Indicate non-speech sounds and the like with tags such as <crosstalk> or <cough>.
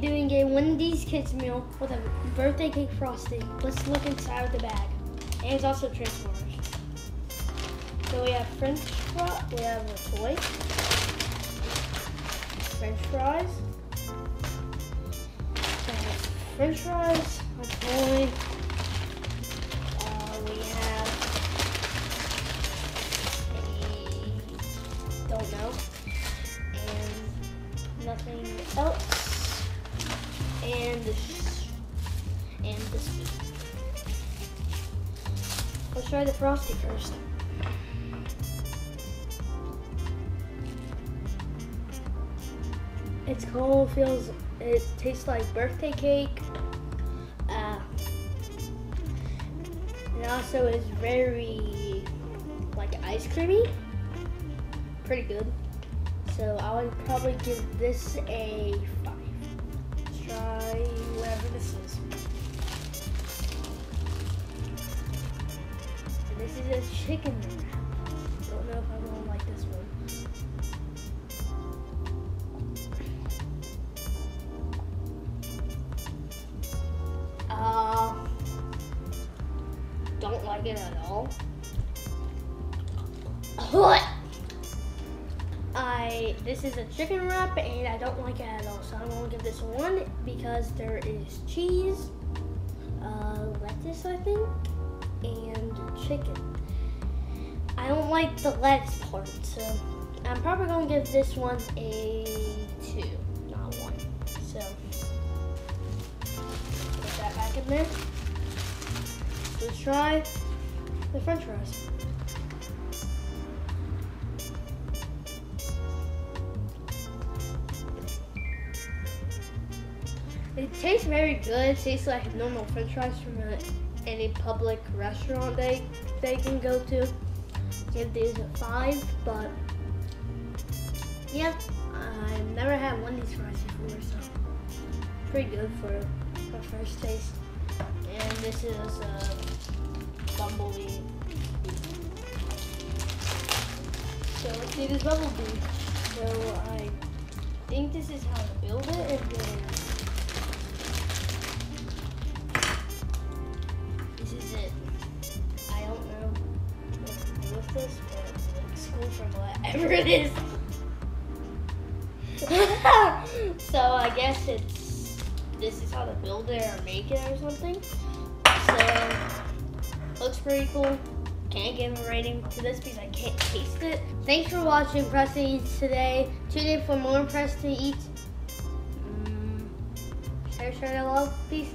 Wendy's kids meal with a birthday cake frosting. Let's look inside the bag. And it's also Transformers. So we have French fries. We have a toy. French fries. French fries, a toy. Uh, we have a don't know, and nothing else, and this and this. Let's try the frosty first. It's cold, feels, it tastes like birthday cake. Uh, and also is very, like ice creamy. Pretty good. So I would probably give this a five. This is a chicken wrap. Don't know if I'm gonna like this one. Uh, don't like it at all. <laughs> I this is a chicken wrap and I don't like it at all. So I'm gonna give this one because there is cheese, uh, lettuce I think, and chicken. I don't like the lettuce part, so I'm probably gonna give this one a two, not one. So put that back in there. Let's try the French fries. It tastes very good. It tastes like normal french fries from a, any public restaurant they they can go to. Give these a five, but yeah, I've never had one of these fries before, so pretty good for a first taste. And this is uh, Bumblebee. So let's do this Bumblebee. So I think this is how to build it, and then to cool from whatever it is. <laughs> so I guess it's this is how to build it or make it or something. So looks pretty cool. Can't give a rating to this because I can't taste it. Thanks for watching Preston Eats today. Tune in for more Preston Eats. Mm, share, share, love. Peace.